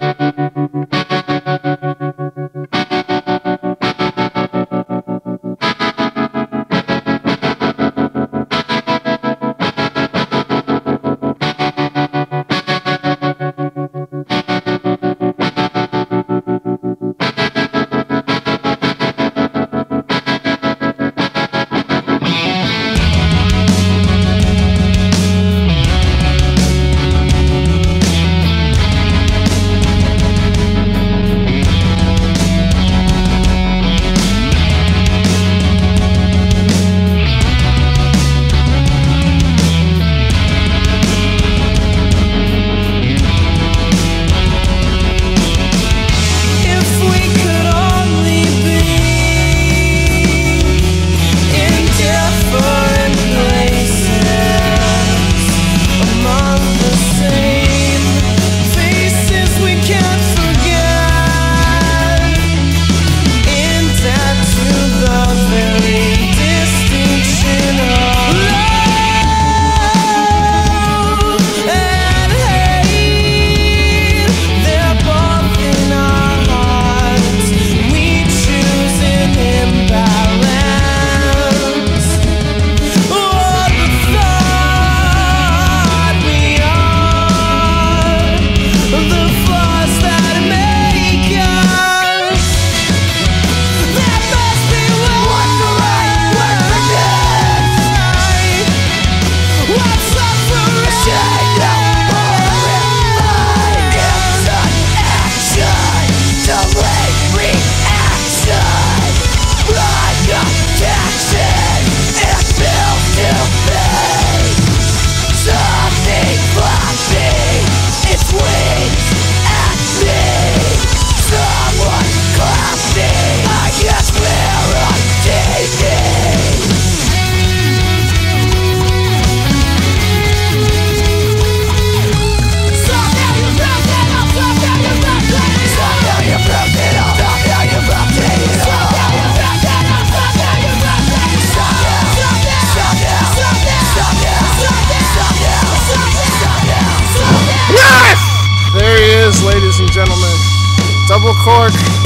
ladies and gentlemen. Double cork.